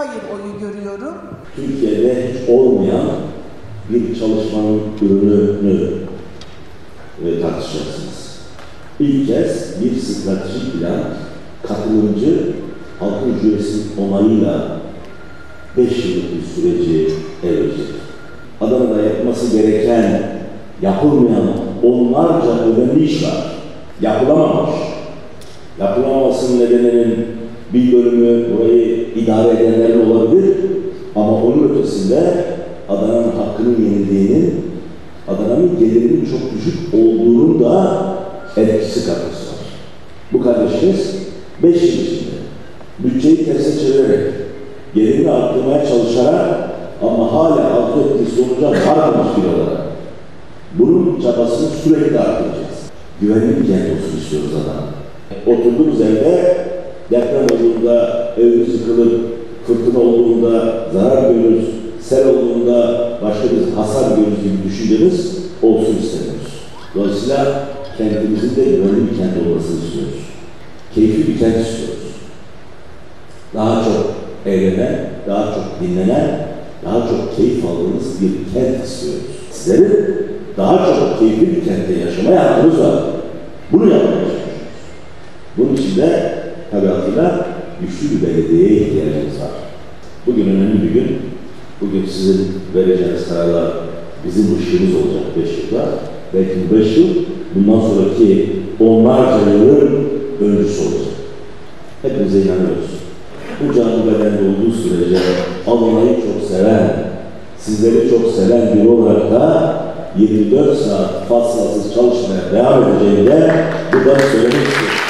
hayır oyu görüyorum. Türkiye'de hiç olmayan bir çalışmanın ürününü e, tartışacaksınız. İlk kez bir stratejik plan katılımcı halkın jürisinin onayıyla 5 yıllık bir süreci evrecek. Adana'da yapması gereken, yapılmayan onlarca önemli iş var. Yapılamamış. Yapılamamasının nedeninin bir bölümü burayı idare edenler olabilir ama onun ötesinde Adana'nın hakkının yenildiğinin, Adana'nın gelirinin çok düşük olduğunun da etkisi katkısı var. Bu kardeşiniz 5 yıl içinde bütçeyi terse çevirerek, gelirini arttırmaya çalışarak ama hala arzu ettiği sonuca varmamış bir olarak bunun çabasını sürekli arttıracağız. Güvenli bir kent olsun istiyoruz Adana. Oturduğumuz evde deprem olduğunda evimiz yıkılır, fırtına olduğunda zarar görürüz, sel olduğunda başka bir hasar görürüz gibi düşüncemiz olsun istemiyoruz. Dolayısıyla kentimizin de güvenli bir kent olmasını istiyoruz. Keyifli bir kent istiyoruz. Daha çok eğlenen, daha çok dinlenen, daha çok keyif aldığınız bir kent istiyoruz. Sizlerin daha çok keyifli bir kentte yaşamaya hakkınız var. Bunu yapmaya çalışıyoruz. Bunun için de tabiatıyla güçlü bir belediyeye ihtiyacımız var. Bugün önemli bir gün. Bugün sizin vereceğiniz kararlar bizim ışığımız olacak 5 yılda. Belki bu 5 yıl bundan sonraki onlarca yılın öncüsü olacak. Hepimize inanıyoruz. Bu canlı bedende olduğu sürece Adana'yı çok seven, sizleri çok seven biri olarak da 24 saat faslasız çalışmaya devam edeceğini de burada söylemek istiyorum.